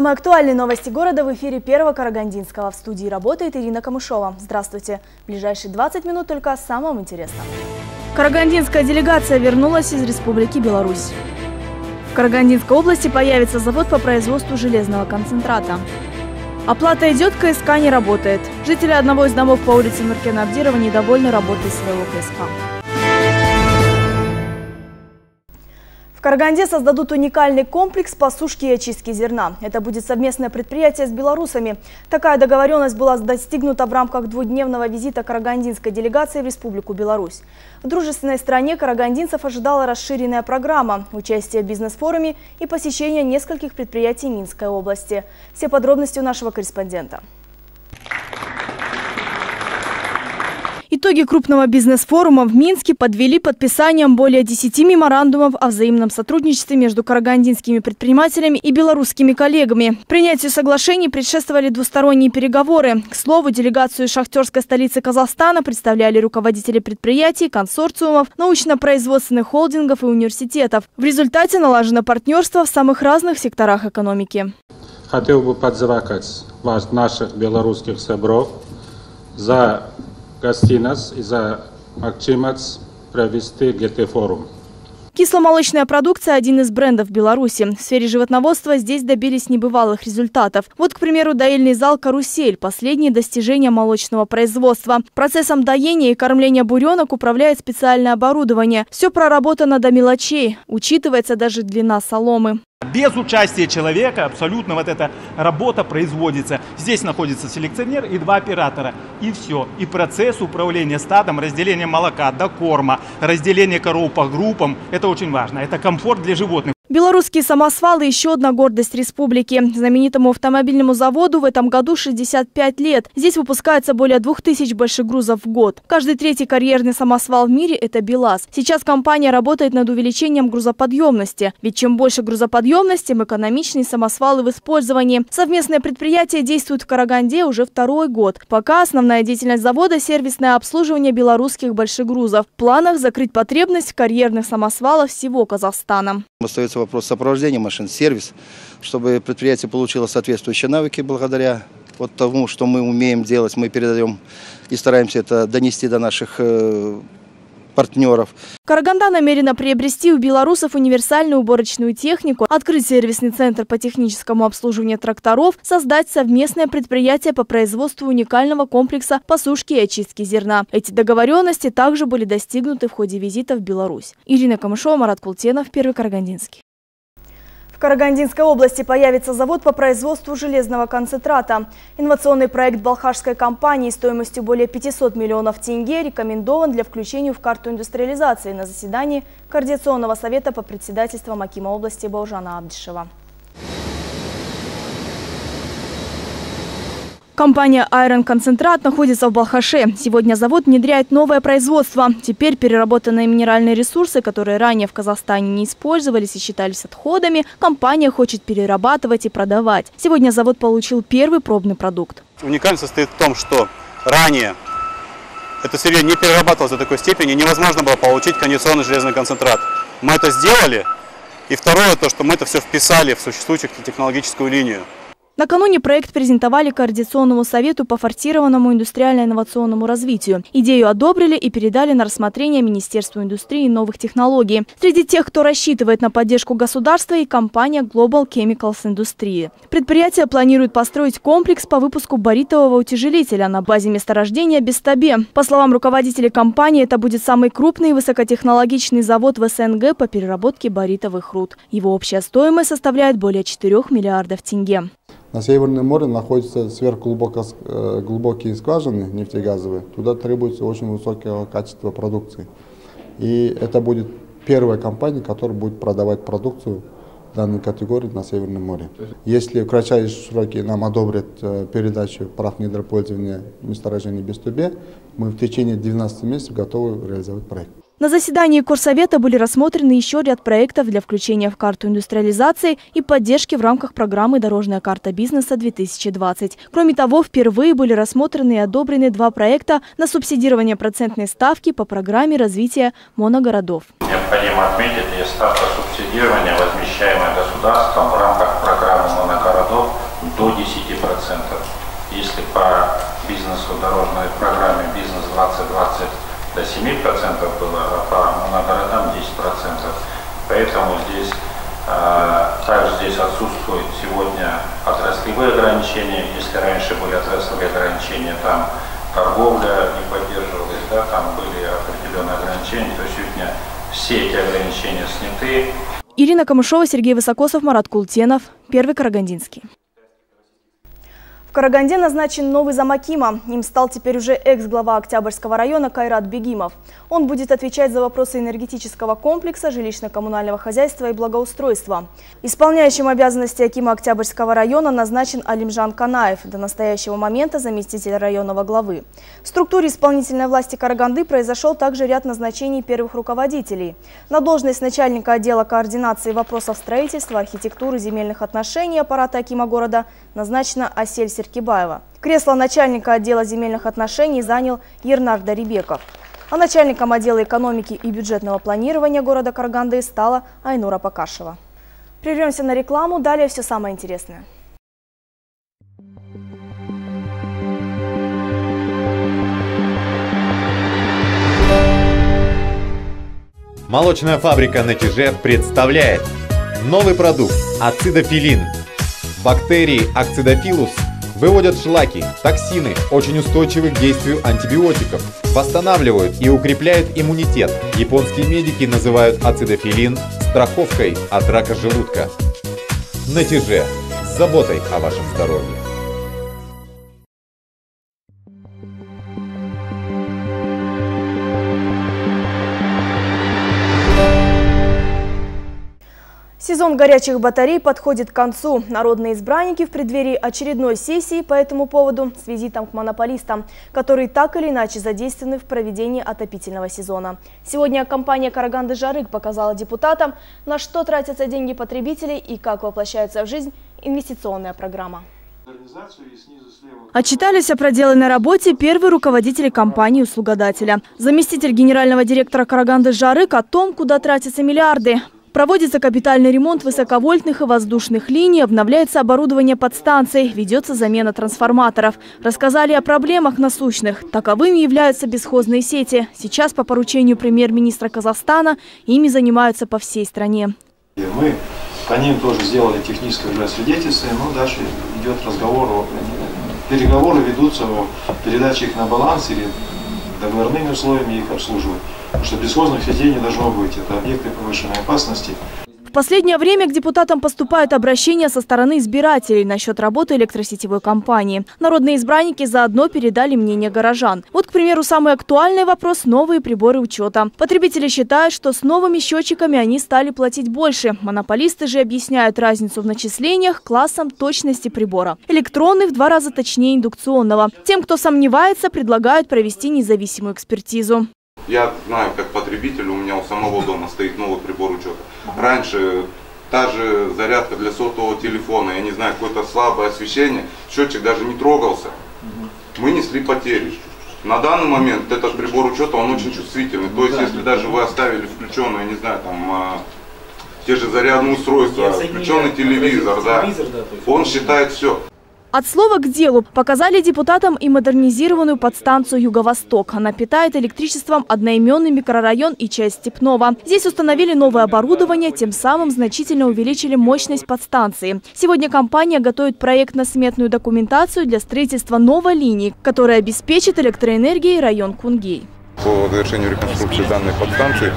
Самые актуальные новости города в эфире Первого Карагандинского. В студии работает Ирина Камышова. Здравствуйте. В ближайшие 20 минут только о самом интересном. Карагандинская делегация вернулась из Республики Беларусь. В Карагандинской области появится завод по производству железного концентрата. Оплата идет, КСК не работает. Жители одного из домов по улице Нуркена Абдирова недовольны работой своего КСК. В Караганде создадут уникальный комплекс по сушке и очистке зерна. Это будет совместное предприятие с белорусами. Такая договоренность была достигнута в рамках двухдневного визита карагандинской делегации в Республику Беларусь. В дружественной стране карагандинцев ожидала расширенная программа, участие в бизнес-форуме и посещение нескольких предприятий Минской области. Все подробности у нашего корреспондента. Итоги крупного бизнес-форума в Минске подвели подписанием более 10 меморандумов о взаимном сотрудничестве между карагандинскими предпринимателями и белорусскими коллегами. Принятию соглашений предшествовали двусторонние переговоры. К слову, делегацию шахтерской столицы Казахстана представляли руководители предприятий, консорциумов, научно-производственных холдингов и университетов. В результате налажено партнерство в самых разных секторах экономики. Хотел бы подзвакать наших белорусских собров за гостиниц и за Макчимац провести ГТ-форум. Кисломолочная продукция – один из брендов Беларуси. В сфере животноводства здесь добились небывалых результатов. Вот, к примеру, доильный зал «Карусель» – последнее достижение молочного производства. Процессом доения и кормления буренок управляет специальное оборудование. Все проработано до мелочей. Учитывается даже длина соломы. Без участия человека абсолютно вот эта работа производится. Здесь находится селекционер и два оператора. И все. И процесс управления стадом, разделение молока до корма, разделение коров по группам, это очень важно. Это комфорт для животных. Белорусские самосвалы – еще одна гордость республики. Знаменитому автомобильному заводу в этом году 65 лет. Здесь выпускается более 2000 больших грузов в год. Каждый третий карьерный самосвал в мире – это БелАЗ. Сейчас компания работает над увеличением грузоподъемности. Ведь чем больше грузоподъемности, тем экономичнее самосвалы в использовании. Совместное предприятие действует в Караганде уже второй год. Пока основная деятельность завода – сервисное обслуживание белорусских больших грузов. В планах закрыть потребность карьерных самосвалов всего Казахстана. Остается вопрос сопровождения машин, сервис, чтобы предприятие получило соответствующие навыки благодаря вот тому, что мы умеем делать, мы передаем и стараемся это донести до наших э, партнеров. Караганда намерена приобрести у белорусов универсальную уборочную технику, открыть сервисный центр по техническому обслуживанию тракторов, создать совместное предприятие по производству уникального комплекса по сушке и очистке зерна. Эти договоренности также были достигнуты в ходе визита в Беларусь. Ирина Камышова, Марат Култенов, Первый Карагандинский. Карагандинской области появится завод по производству железного концентрата. Инновационный проект балхашской компании стоимостью более 500 миллионов тенге рекомендован для включения в карту индустриализации на заседании Координационного совета по председательству Макима области Баужана Абдишева. Компания Iron Концентрат находится в Балхаше. Сегодня завод внедряет новое производство. Теперь переработанные минеральные ресурсы, которые ранее в Казахстане не использовались и считались отходами, компания хочет перерабатывать и продавать. Сегодня завод получил первый пробный продукт. Уникальность состоит в том, что ранее это сырье не перерабатывалось до такой степени, невозможно было получить кондиционный железный концентрат. Мы это сделали. И второе, то, что мы это все вписали в существующую технологическую линию. Накануне проект презентовали Координационному совету по форсированному индустриально-инновационному развитию. Идею одобрили и передали на рассмотрение Министерству индустрии и новых технологий. Среди тех, кто рассчитывает на поддержку государства и компания Global Chemicals Industry. Предприятие планирует построить комплекс по выпуску баритового утяжелителя на базе месторождения Бестабе. По словам руководителей компании, это будет самый крупный высокотехнологичный завод в СНГ по переработке баритовых руд. Его общая стоимость составляет более 4 миллиардов тенге. На Северном море находятся сверхглубокие э, скважины нефтегазовые. Туда требуется очень высокого качества продукции. И это будет первая компания, которая будет продавать продукцию данной категории на Северном море. Если в кратчайшие сроки нам одобрят э, передачу прав недропользования месторождения Бестубе, мы в течение 12 месяцев готовы реализовать проект. На заседании Корсовета были рассмотрены еще ряд проектов для включения в карту индустриализации и поддержки в рамках программы «Дорожная карта бизнеса-2020». Кроме того, впервые были рассмотрены и одобрены два проекта на субсидирование процентной ставки по программе развития моногородов. Необходимо отметить, что ставка субсидирования, возмещаемая государством в рамках программы моногородов, до 10%. Если по бизнесу дорожной программе «Бизнес-2020» до 7% было, а по ну, моногородам 10%. Поэтому здесь а, также здесь отсутствуют сегодня отраслевые ограничения. Если раньше были отраслевые ограничения, там торговля не поддерживалась, да, там были определенные ограничения, то сегодня все эти ограничения сняты. Ирина Камышова, Сергей Высокосов, Марат Култенов, Первый Карагандинский. В Караганде назначен новый замакима. Им стал теперь уже экс-глава Октябрьского района Кайрат Бегимов. Он будет отвечать за вопросы энергетического комплекса, жилищно-коммунального хозяйства и благоустройства. Исполняющим обязанности Акима Октябрьского района назначен Алимжан Канаев, до настоящего момента заместитель районного главы. В структуре исполнительной власти Караганды произошел также ряд назначений первых руководителей. На должность начальника отдела координации вопросов строительства, архитектуры, земельных отношений аппарата Акима города назначена Асель Серкибаева. Кресло начальника отдела земельных отношений занял Ернар Дарибеков. А начальником отдела экономики и бюджетного планирования города Караганды стала Айнура Покашева. Прервемся на рекламу, далее все самое интересное. Молочная фабрика на Тиже представляет новый продукт – ацидофилин. Бактерии акцидофилус выводят шлаки, токсины, очень устойчивы к действию антибиотиков, восстанавливают и укрепляют иммунитет. Японские медики называют ацидофилин страховкой от рака желудка. Натяже с заботой о вашем здоровье. Сезон горячих батарей подходит к концу. Народные избранники в преддверии очередной сессии по этому поводу с визитом к монополистам, которые так или иначе задействованы в проведении отопительного сезона. Сегодня компания «Караганды Жарык» показала депутатам, на что тратятся деньги потребителей и как воплощается в жизнь инвестиционная программа. Отчитались о проделанной работе первые руководители компании-услугодателя. Заместитель генерального директора «Караганды Жарык» о том, куда тратятся миллиарды. Проводится капитальный ремонт высоковольтных и воздушных линий, обновляется оборудование подстанций, ведется замена трансформаторов. Рассказали о проблемах насущных. Таковыми являются бесхозные сети. Сейчас по поручению премьер-министра Казахстана ими занимаются по всей стране. Мы по ним тоже сделали техническое свидетельство, но дальше идет разговор, переговоры ведутся о передаче их на баланс или договорными условиями их обслуживать. Потому что бесхозных сетей не должно быть. Это объекты повышенной опасности. В последнее время к депутатам поступают обращения со стороны избирателей насчет работы электросетевой компании. Народные избранники заодно передали мнение горожан. Вот, к примеру, самый актуальный вопрос – новые приборы учета. Потребители считают, что с новыми счетчиками они стали платить больше. Монополисты же объясняют разницу в начислениях классом точности прибора. Электронный в два раза точнее индукционного. Тем, кто сомневается, предлагают провести независимую экспертизу. Я знаю, как потребитель, у меня у самого дома стоит новый прибор учета. Раньше та же зарядка для сотового телефона, я не знаю, какое-то слабое освещение, счетчик даже не трогался. Мы несли потери. На данный момент этот прибор учета, он очень чувствительный. То есть, если даже вы оставили включенный, я не знаю, там, а, те же зарядные устройства, включенный телевизор, да, он считает все. От слова к делу показали депутатам и модернизированную подстанцию «Юго-Восток». Она питает электричеством одноименный микрорайон и часть Степного. Здесь установили новое оборудование, тем самым значительно увеличили мощность подстанции. Сегодня компания готовит проектно-сметную документацию для строительства новой линии, которая обеспечит электроэнергией район Кунгей. По завершению реконструкции данной подстанции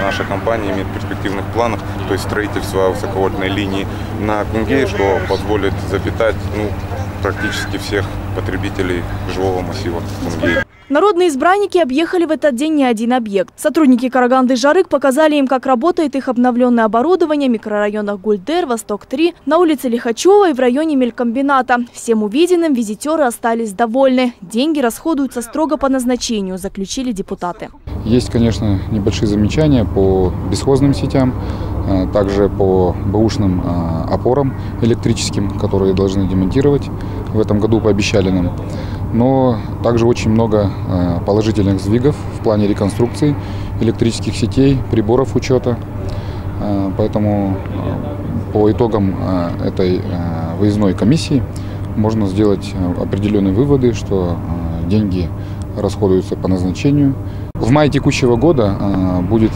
наша компания имеет перспективных планов, то есть строительство высоковольтной линии на Кунгей, что позволит запитать ну, практически всех потребителей жилого массива Кунгей. Народные избранники объехали в этот день не один объект. Сотрудники Караганды Жарык показали им, как работает их обновленное оборудование в микрорайонах Гульдер, Восток-3, на улице Лихачева и в районе Мелькомбината. Всем увиденным визитеры остались довольны. Деньги расходуются строго по назначению, заключили депутаты. Есть, конечно, небольшие замечания по бесхозным сетям, а, также по бэушным а, опорам электрическим, которые должны демонтировать. В этом году пообещали нам но также очень много э, положительных сдвигов в плане реконструкции электрических сетей, приборов учета. Э, поэтому э, по итогам этой выездной комиссии можно сделать определенные выводы, что деньги расходуются по назначению. В мае текущего года э, будет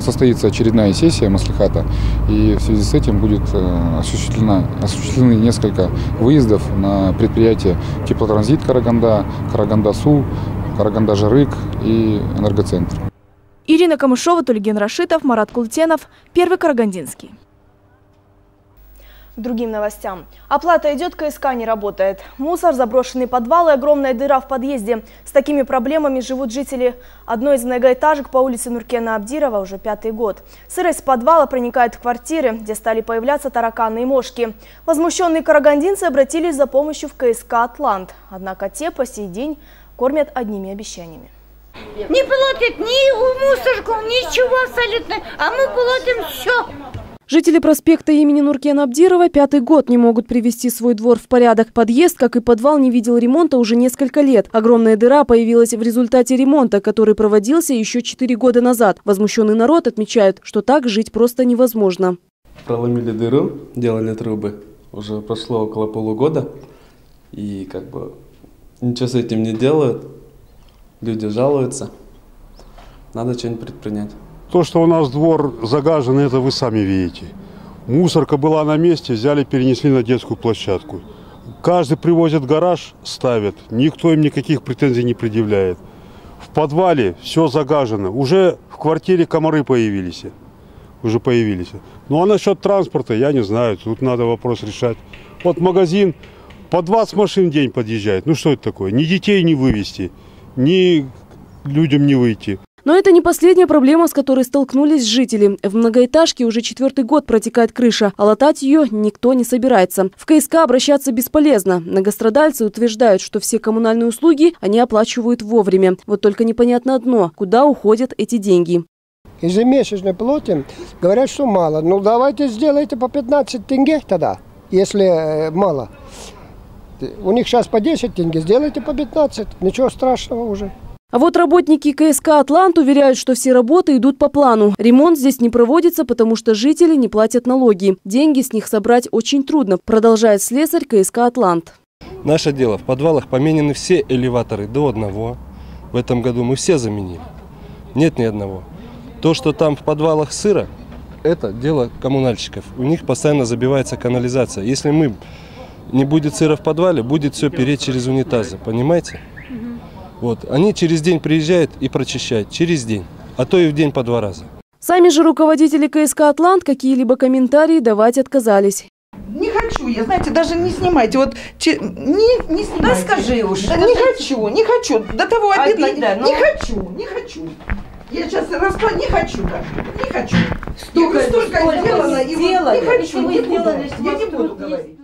состоится очередная сессия Маслихата, и в связи с этим будет осуществлено, осуществлены несколько выездов на предприятия Теплотранзит Караганда, Караганда-Су, Караганда-Жарык и Энергоцентр. Ирина Камышова, Тульген Рашитов, Марат Култенов, Первый Карагандинский. Другим новостям. Оплата идет, КСК не работает. Мусор, заброшенные подвалы, огромная дыра в подъезде. С такими проблемами живут жители одной из многоэтажек по улице Нуркена Абдирова уже пятый год. Сырость подвала проникает в квартиры, где стали появляться тараканы и мошки. Возмущенные карагандинцы обратились за помощью в КСК «Атлант». Однако те по сей день кормят одними обещаниями. Не платят ни у мусорку, ничего абсолютно, а мы платим все. Жители проспекта имени Нуркена Абдирова пятый год не могут привести свой двор в порядок. Подъезд, как и подвал, не видел ремонта уже несколько лет. Огромная дыра появилась в результате ремонта, который проводился еще четыре года назад. Возмущенный народ отмечает, что так жить просто невозможно. Проломили дыру, делали трубы. Уже прошло около полугода. И как бы ничего с этим не делают. Люди жалуются. Надо что-нибудь предпринять. То, что у нас двор загажен, это вы сами видите. Мусорка была на месте, взяли, перенесли на детскую площадку. Каждый привозит гараж, ставит. Никто им никаких претензий не предъявляет. В подвале все загажено. Уже в квартире комары появились. Уже появились. Ну а насчет транспорта, я не знаю. Тут надо вопрос решать. Вот магазин, по 20 машин в день подъезжает. Ну что это такое? Ни детей не вывести ни людям не выйти. Но это не последняя проблема, с которой столкнулись жители. В многоэтажке уже четвертый год протекает крыша, а латать ее никто не собирается. В КСК обращаться бесполезно. Многострадальцы утверждают, что все коммунальные услуги они оплачивают вовремя. Вот только непонятно одно – куда уходят эти деньги. Ежемесячно платим, говорят, что мало. Ну давайте сделайте по 15 тенге тогда, если э, мало. У них сейчас по 10 тенге, сделайте по 15. Ничего страшного уже. А вот работники КСК «Атлант» уверяют, что все работы идут по плану. Ремонт здесь не проводится, потому что жители не платят налоги. Деньги с них собрать очень трудно, продолжает слесарь КСК «Атлант». Наше дело. В подвалах поменены все элеваторы до одного. В этом году мы все заменили. Нет ни одного. То, что там в подвалах сыро, это дело коммунальщиков. У них постоянно забивается канализация. Если мы не будет сыра в подвале, будет все переть через унитазы, понимаете? Вот, они через день приезжают и прочищают, через день, а то и в день по два раза. Сами же руководители КСК «Атлант» какие-либо комментарии давать отказались. Не хочу я, знаете, даже не снимайте. Вот че, не, не снимайте. Да скажи уж. Да, не хочу, не хочу. До того обидно. Обидно, но... Не хочу, не хочу. Я сейчас распла... не хочу даже. Не хочу. Столько, столько, столько сделано, и вот не хочу, не буду. Я не буду говорить.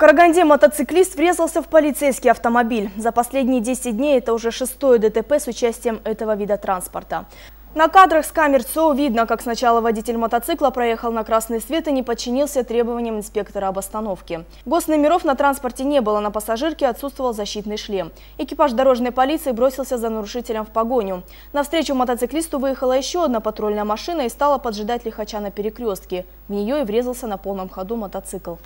Караганде мотоциклист врезался в полицейский автомобиль. За последние 10 дней это уже шестое ДТП с участием этого вида транспорта. На кадрах с камер ЦО видно, как сначала водитель мотоцикла проехал на красный свет и не подчинился требованиям инспектора об остановке. Госномеров на транспорте не было, на пассажирке отсутствовал защитный шлем. Экипаж дорожной полиции бросился за нарушителем в погоню. Навстречу мотоциклисту выехала еще одна патрульная машина и стала поджидать лихача на перекрестке. В нее и врезался на полном ходу мотоцикл.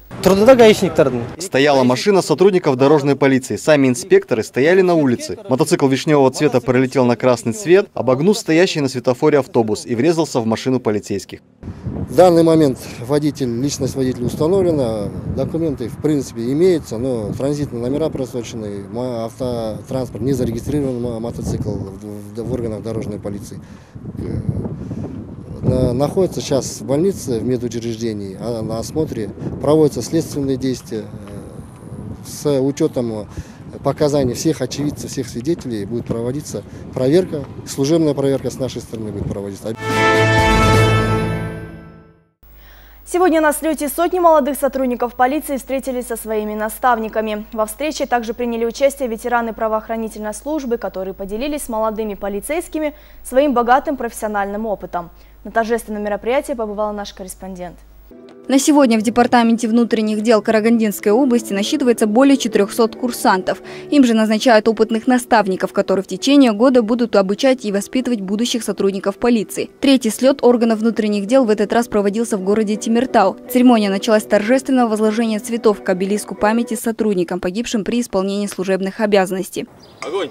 Стояла машина сотрудников дорожной полиции. Сами инспекторы стояли на улице. Мотоцикл вишневого цвета пролетел на красный цвет, обогнув стоящий на светофоре автобус и врезался в машину полицейских. В данный момент водитель, личность водителя установлена, документы в принципе имеются, но транзитные номера просрочены, автотранспорт не зарегистрирован мотоцикл в, органах дорожной полиции. Э, находится сейчас в больнице, в медучреждении, а на осмотре проводятся следственные действия э, с учетом показаний всех очевидцев, всех свидетелей будет проводиться проверка, служебная проверка с нашей стороны будет проводиться. Сегодня на слете сотни молодых сотрудников полиции встретились со своими наставниками. Во встрече также приняли участие ветераны правоохранительной службы, которые поделились с молодыми полицейскими своим богатым профессиональным опытом. На торжественном мероприятии побывал наш корреспондент. На сегодня в Департаменте внутренних дел Карагандинской области насчитывается более 400 курсантов. Им же назначают опытных наставников, которые в течение года будут обучать и воспитывать будущих сотрудников полиции. Третий слет органов внутренних дел в этот раз проводился в городе Тимиртау. Церемония началась с торжественного возложения цветов к обелиску памяти сотрудникам, погибшим при исполнении служебных обязанностей. Огонь!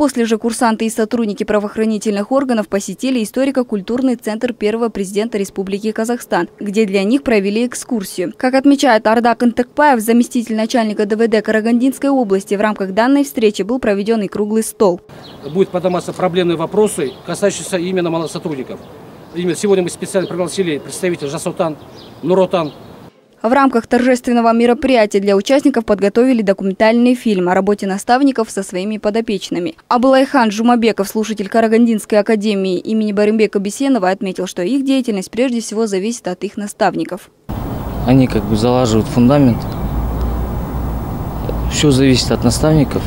После же курсанты и сотрудники правоохранительных органов посетили историко-культурный центр первого президента Республики Казахстан, где для них провели экскурсию. Как отмечает Ардак Интекпаев, заместитель начальника ДВД Карагандинской области, в рамках данной встречи был проведен и круглый стол. Будут подниматься проблемные вопросы, касающиеся именно малых сотрудников. Именно сегодня мы специально пригласили представителей Жасутан, Нуротан, в рамках торжественного мероприятия для участников подготовили документальный фильм о работе наставников со своими подопечными. Абылайхан Жумабеков, слушатель Карагандинской академии имени Барымбека Бесенова, отметил, что их деятельность прежде всего зависит от их наставников. Они как бы залаживают фундамент. Все зависит от наставников.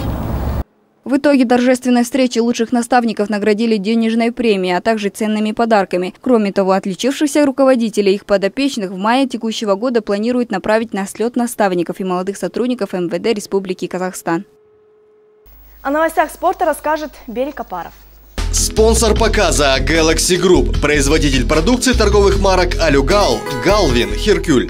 В итоге торжественной встречи лучших наставников наградили денежной премией, а также ценными подарками. Кроме того, отличившихся руководителей их подопечных в мае текущего года планируют направить на слет наставников и молодых сотрудников МВД Республики Казахстан. О новостях спорта расскажет Берег Апаров. Спонсор показа Galaxy Group, производитель продукции торговых марок Алюгал, Галвин, Херкюль.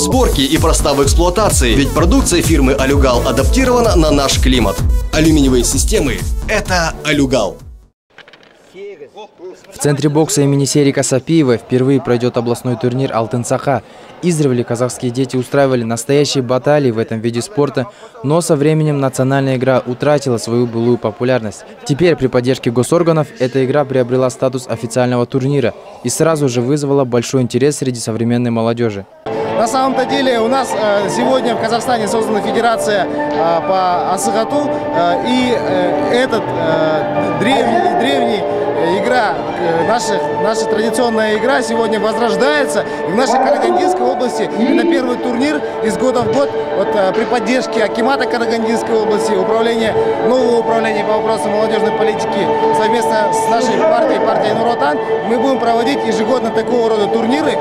сборке и проста в эксплуатации, ведь продукция фирмы Алюгал адаптирована на наш климат. Алюминиевые системы – это Алюгал. В центре бокса имени Серика Сапиева впервые пройдет областной турнир «Алтын-Саха». Издревле казахские дети устраивали настоящие баталии в этом виде спорта, но со временем национальная игра утратила свою былую популярность. Теперь при поддержке госорганов эта игра приобрела статус официального турнира и сразу же вызвала большой интерес среди современной молодежи. На самом-то деле у нас э, сегодня в Казахстане создана федерация э, по Асыгату, э, и этот древний, древний игра, наша, наша традиционная игра сегодня возрождается. И в нашей Карагандинской области это первый турнир из года в год вот, при поддержке Акимата Карагандинской области, управления, нового управления по вопросам молодежной политики совместно с нашей партией, партией Нуротан, мы будем проводить ежегодно такого рода турниры.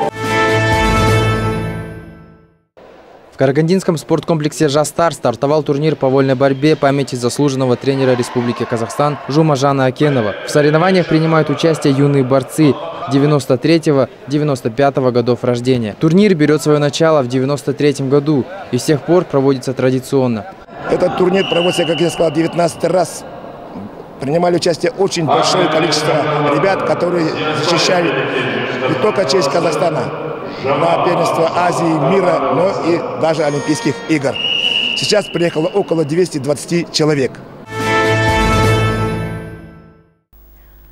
Карагандинском спорткомплексе «Жастар» стартовал турнир по вольной борьбе памяти заслуженного тренера Республики Казахстан Жума Жана Акенова. В соревнованиях принимают участие юные борцы 93-95 годов рождения. Турнир берет свое начало в 93 году и с тех пор проводится традиционно. Этот турнир проводится, как я сказал, 19 раз. Принимали участие очень большое количество ребят, которые защищали не только честь Казахстана, на первенство Азии, мира, но и даже Олимпийских игр. Сейчас приехало около 220 человек.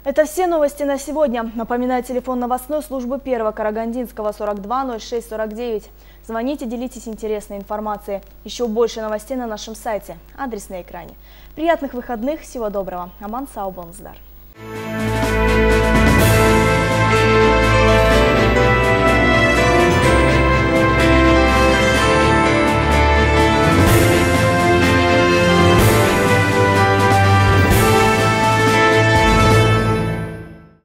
Это все новости на сегодня. Напоминаю, телефон новостной службы первого Карагандинского 42 06 49. Звоните, делитесь интересной информацией. Еще больше новостей на нашем сайте. Адрес на экране. Приятных выходных, всего доброго. Аман Саубонздар.